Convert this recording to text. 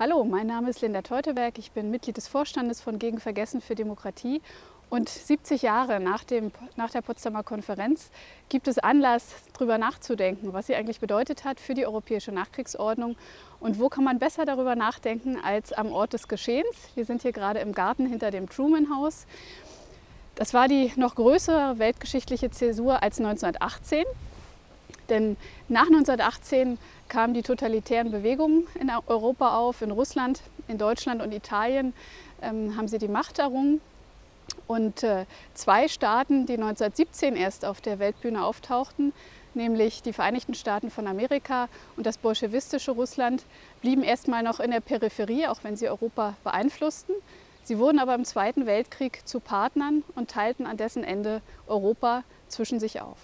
Hallo, mein Name ist Linda Teuteberg. Ich bin Mitglied des Vorstandes von Gegen Vergessen für Demokratie. Und 70 Jahre nach, dem, nach der Potsdamer Konferenz gibt es Anlass, darüber nachzudenken, was sie eigentlich bedeutet hat für die europäische Nachkriegsordnung und wo kann man besser darüber nachdenken als am Ort des Geschehens. Wir sind hier gerade im Garten hinter dem Truman House. Das war die noch größere weltgeschichtliche Zäsur als 1918. Denn nach 1918 kamen die totalitären Bewegungen in Europa auf, in Russland, in Deutschland und Italien ähm, haben sie die Macht errungen. Und äh, zwei Staaten, die 1917 erst auf der Weltbühne auftauchten, nämlich die Vereinigten Staaten von Amerika und das bolschewistische Russland, blieben erstmal noch in der Peripherie, auch wenn sie Europa beeinflussten. Sie wurden aber im Zweiten Weltkrieg zu Partnern und teilten an dessen Ende Europa zwischen sich auf.